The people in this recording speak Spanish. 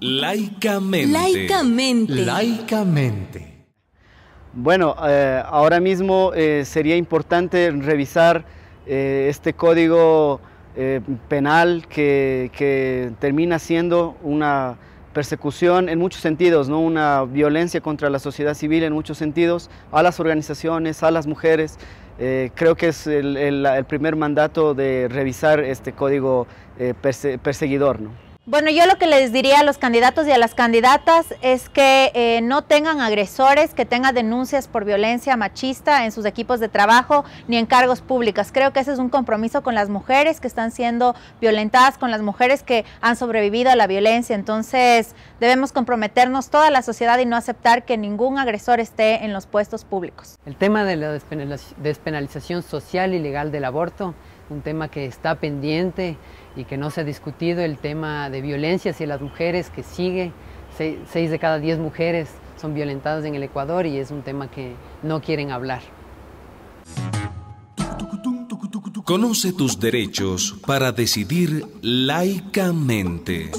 Laicamente. Laicamente. Laicamente. Bueno, eh, ahora mismo eh, sería importante revisar eh, este código penal que, que, termina siendo una persecución en muchos sentidos, ¿no? una violencia contra la sociedad civil en muchos sentidos, a las organizaciones, a las mujeres. Creo que es el, el, primer mandato de revisar este código perse perseguidor. ¿no? Bueno, yo lo que les diría a los candidatos y a las candidatas es que eh, no tengan agresores, que tengan denuncias por violencia machista en sus equipos de trabajo ni en cargos públicos. Creo que ese es un compromiso con las mujeres que están siendo violentadas, con las mujeres que han sobrevivido a la violencia. Entonces, debemos comprometernos toda la sociedad y no aceptar que ningún agresor esté en los puestos públicos. El tema de la despenalización social y legal del aborto, un tema que está pendiente y que no se ha discutido el tema de violencia hacia las mujeres que sigue. Seis, de cada diez mujeres son violentadas en el Ecuador y es un tema que no quieren hablar. Conoce tus derechos para decidir laicamente.